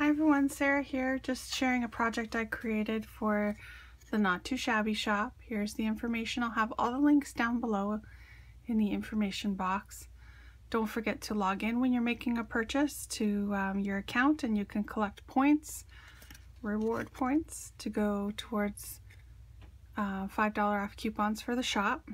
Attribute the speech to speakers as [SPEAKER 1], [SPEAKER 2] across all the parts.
[SPEAKER 1] Hi everyone, Sarah here, just sharing a project I created for the Not Too Shabby shop. Here's the information. I'll have all the links down below in the information box. Don't forget to log in when you're making a purchase to um, your account and you can collect points, reward points to go towards uh, $5 off coupons for the shop.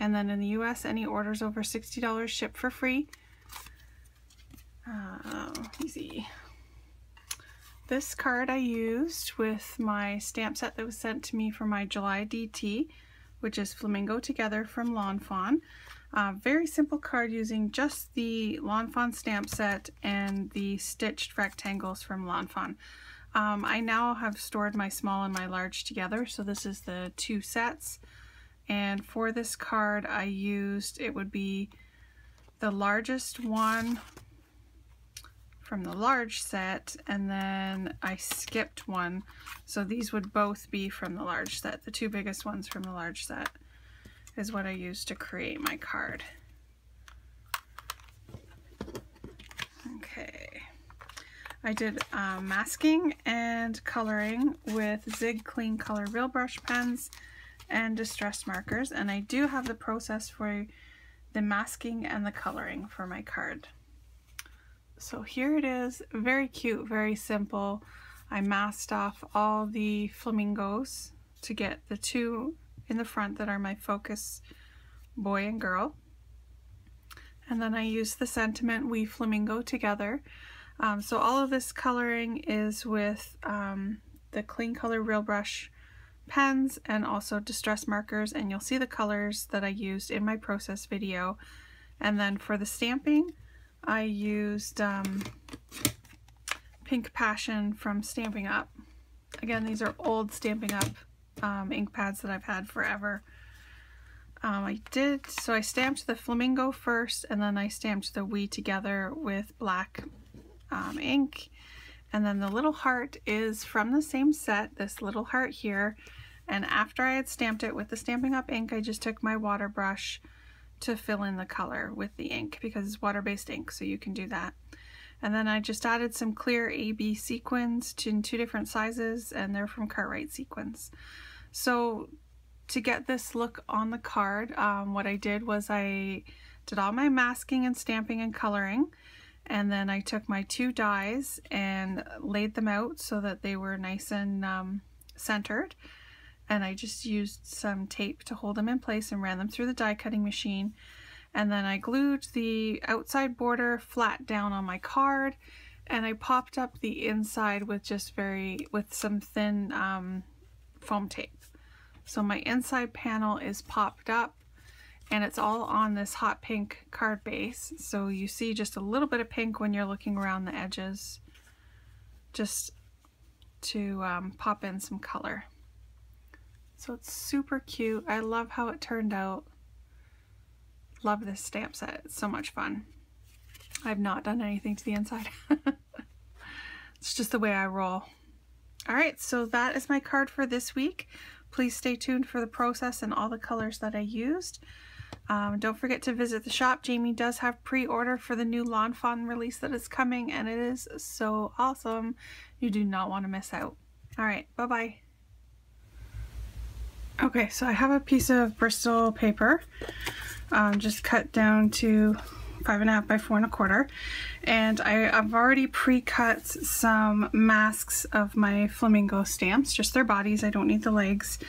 [SPEAKER 1] And then in the US, any orders over $60 ship for free. Uh, easy. This card I used with my stamp set that was sent to me for my July DT, which is Flamingo Together from Lawn Fawn. Uh, very simple card using just the Lawn Fawn stamp set and the stitched rectangles from Lawn Fawn. Um, I now have stored my small and my large together, so this is the two sets. And for this card I used, it would be the largest one from the large set and then I skipped one. So these would both be from the large set. The two biggest ones from the large set is what I used to create my card. Okay. I did uh, masking and coloring with Zig Clean Color Real Brush pens and distress markers and I do have the process for the masking and the coloring for my card so here it is, very cute, very simple. I masked off all the flamingos to get the two in the front that are my focus boy and girl. And then I used the sentiment We Flamingo Together. Um, so all of this coloring is with um, the Clean Color Real Brush pens and also distress markers and you'll see the colors that I used in my process video. And then for the stamping, I used um, Pink Passion from Stampin' Up. Again, these are old Stampin' Up um, ink pads that I've had forever. Um, I did, so I stamped the flamingo first and then I stamped the we together with black um, ink. And then the little heart is from the same set, this little heart here. And after I had stamped it with the Stampin' Up ink, I just took my water brush to fill in the color with the ink because it's water-based ink, so you can do that. And then I just added some clear AB sequins in two different sizes, and they're from Cartwright Sequins. So to get this look on the card, um, what I did was I did all my masking and stamping and coloring, and then I took my two dies and laid them out so that they were nice and um, centered and I just used some tape to hold them in place and ran them through the die cutting machine. And then I glued the outside border flat down on my card and I popped up the inside with just very with some thin um, foam tape. So my inside panel is popped up and it's all on this hot pink card base. So you see just a little bit of pink when you're looking around the edges just to um, pop in some color. So it's super cute. I love how it turned out. Love this stamp set. It's so much fun. I've not done anything to the inside. it's just the way I roll. Alright, so that is my card for this week. Please stay tuned for the process and all the colors that I used. Um, don't forget to visit the shop. Jamie does have pre-order for the new Lawn Fawn release that is coming and it is so awesome. You do not want to miss out. Alright, bye-bye. Okay, so I have a piece of Bristol paper, um, just cut down to five and a half by four and a quarter. And I, have already pre-cut some masks of my flamingo stamps, just their bodies, I don't need the legs.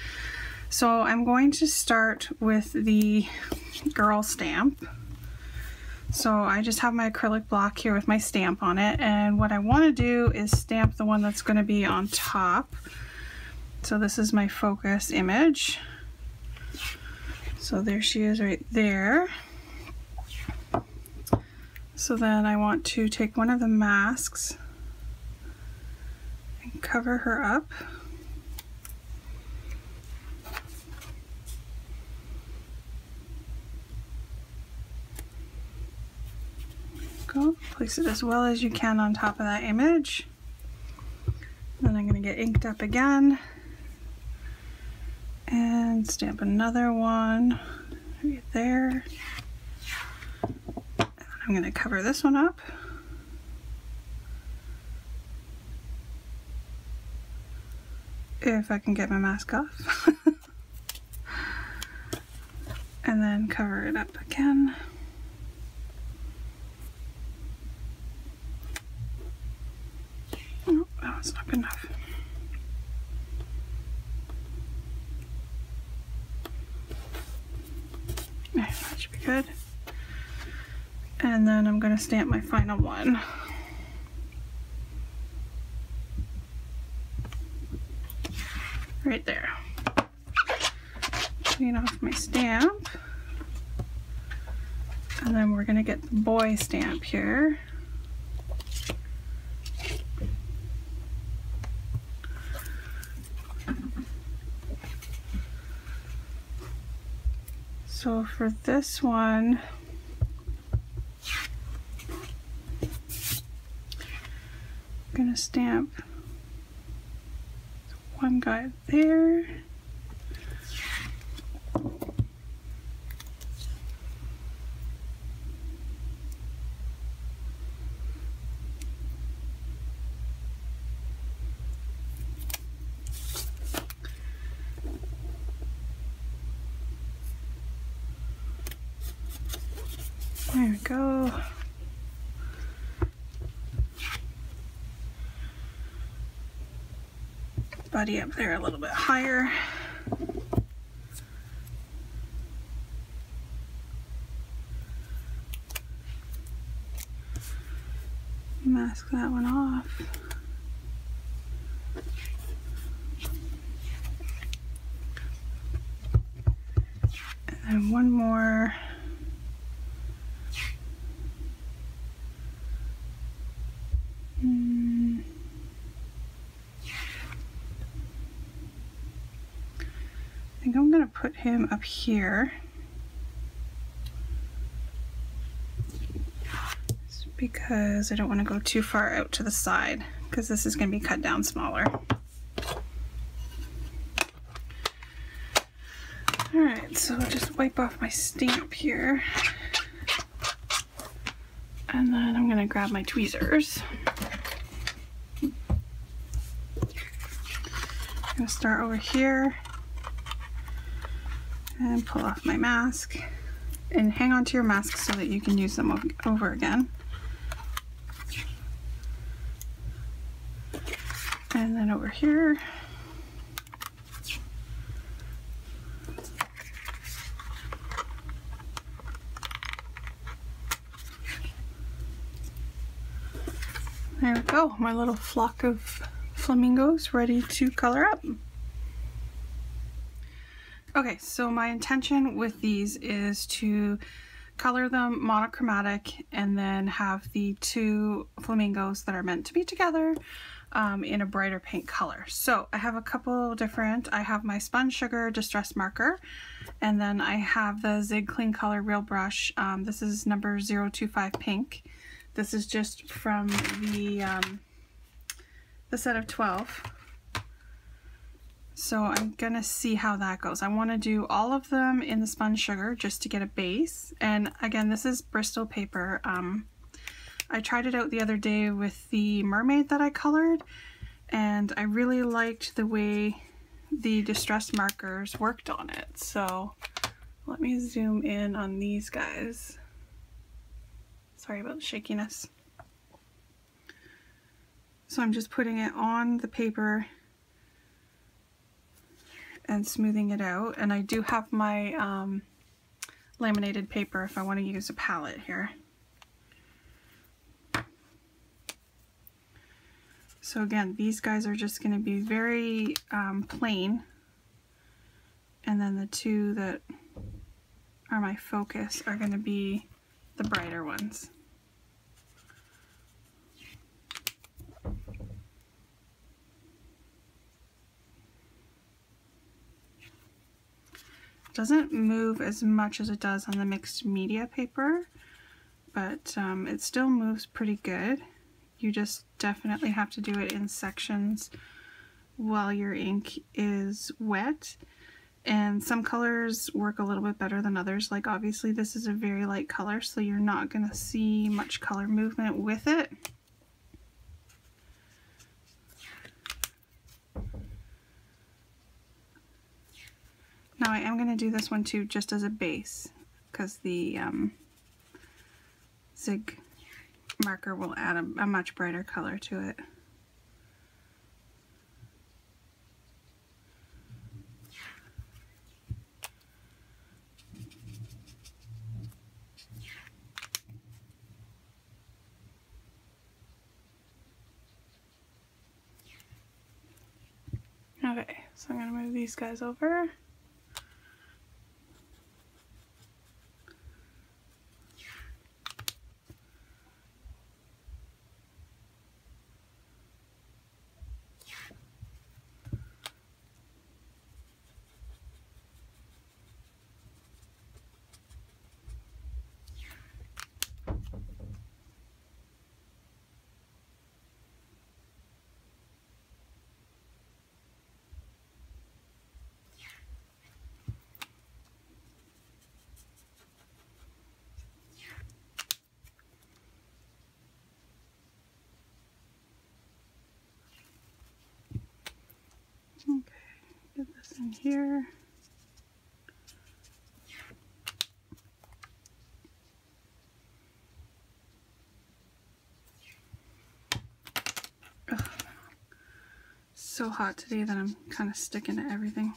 [SPEAKER 1] So I'm going to start with the girl stamp. So I just have my acrylic block here with my stamp on it. And what I want to do is stamp the one that's going to be on top. So this is my focus image. So there she is right there. So then I want to take one of the masks and cover her up. Go, place it as well as you can on top of that image. Then I'm going to get inked up again and stamp another one right there. And I'm going to cover this one up. If I can get my mask off. and then cover it up again. Then I'm going to stamp my final one. Right there. Clean off my stamp. And then we're going to get the boy stamp here. So for this one, I'm gonna stamp one guy. There we go. Buddy up there a little bit higher. Mask that one off. And then one more. Mm. I think I'm going to put him up here. Just because I don't want to go too far out to the side because this is going to be cut down smaller. Alright, so I'll just wipe off my stamp here. And then I'm going to grab my tweezers. I'm going to start over here and pull off my mask and hang on to your mask so that you can use them over again. And then over here. There we go, my little flock of flamingos ready to color up. Okay, so my intention with these is to color them monochromatic and then have the two flamingos that are meant to be together um, in a brighter pink color. So I have a couple different, I have my Spun Sugar Distress Marker and then I have the Zig Clean Color Real Brush. Um, this is number 025 Pink. This is just from the, um, the set of 12. So I'm gonna see how that goes. I wanna do all of them in the spun sugar just to get a base. And again, this is Bristol paper. Um, I tried it out the other day with the mermaid that I colored and I really liked the way the distress markers worked on it. So let me zoom in on these guys. Sorry about the shakiness. So I'm just putting it on the paper and smoothing it out. And I do have my um, laminated paper if I want to use a palette here. So again, these guys are just going to be very um, plain. And then the two that are my focus are going to be the brighter ones. Doesn't move as much as it does on the mixed media paper, but um, it still moves pretty good. You just definitely have to do it in sections while your ink is wet. And some colors work a little bit better than others. Like obviously this is a very light color, so you're not going to see much color movement with it. Now I am going to do this one too just as a base because the um, zig marker will add a, a much brighter color to it. Okay, so I'm going to move these guys over. Okay, get this in here. Ugh. So hot today that I'm kind of sticking to everything.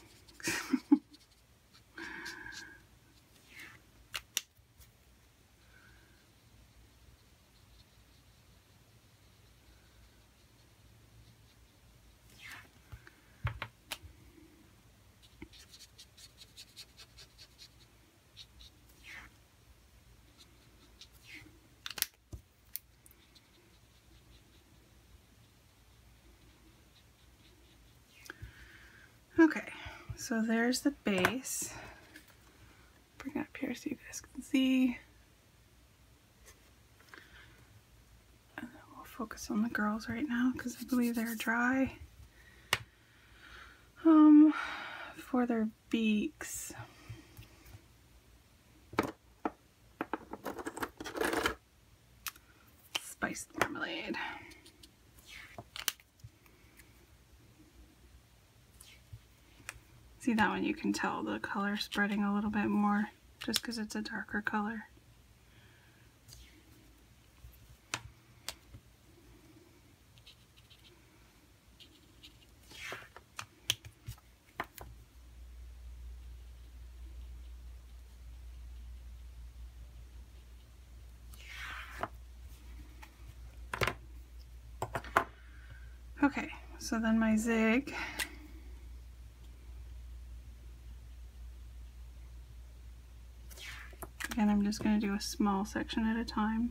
[SPEAKER 1] Okay, so there's the base. Bring it up here so you guys can see. And then we'll focus on the girls right now because I believe they're dry. Um, for their beaks. Spiced marmalade. See that one you can tell the color spreading a little bit more just because it's a darker color. Okay, so then my zig Again, I'm just going to do a small section at a time.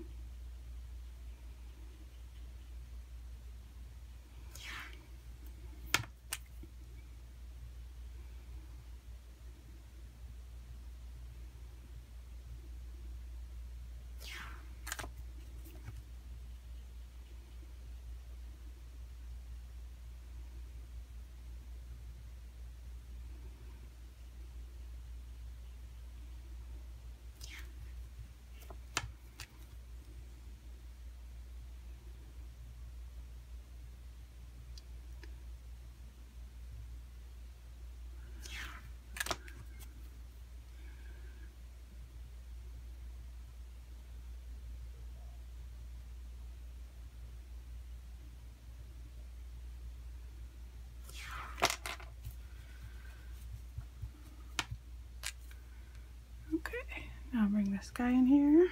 [SPEAKER 1] Okay, now bring this guy in here.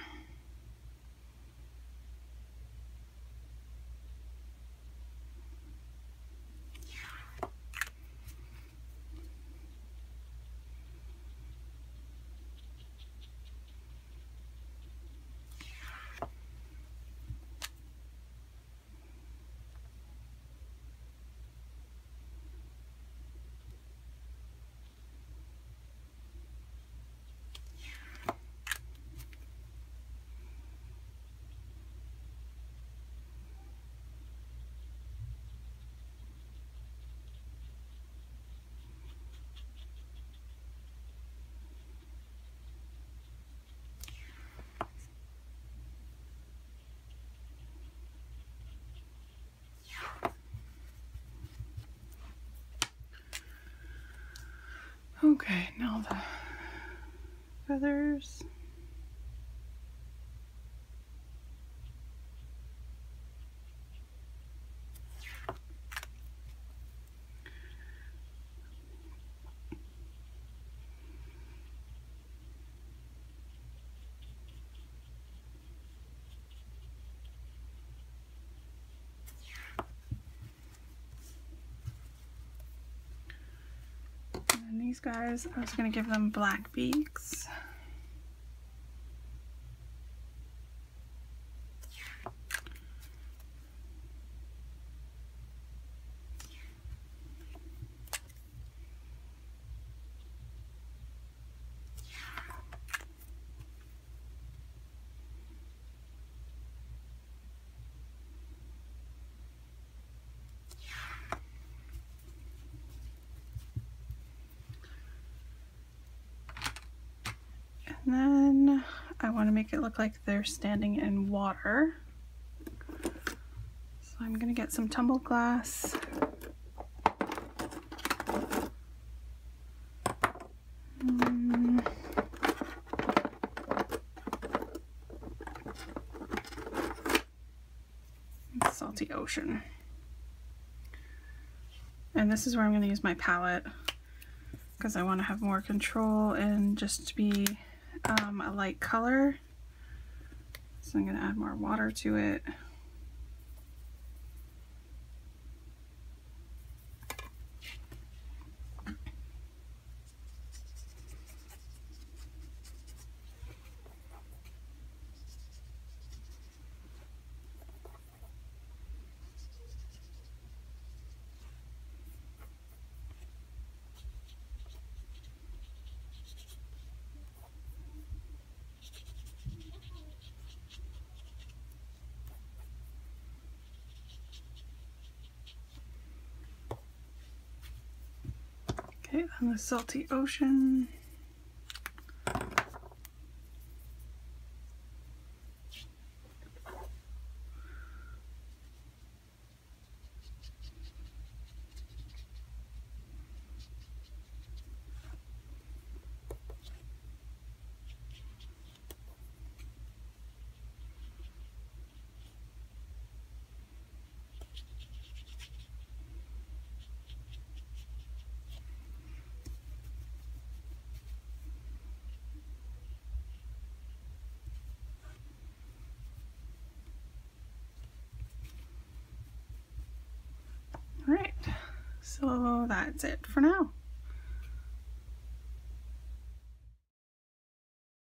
[SPEAKER 1] Okay, now the feathers. And these guys, I was to give them black beaks. Then I want to make it look like they're standing in water. So I'm going to get some tumbled glass. Mm. Salty ocean. And this is where I'm going to use my palette because I want to have more control and just be um, a light color. So I'm going to add more water to it. Okay, then the salty ocean. All right, so that's it for now.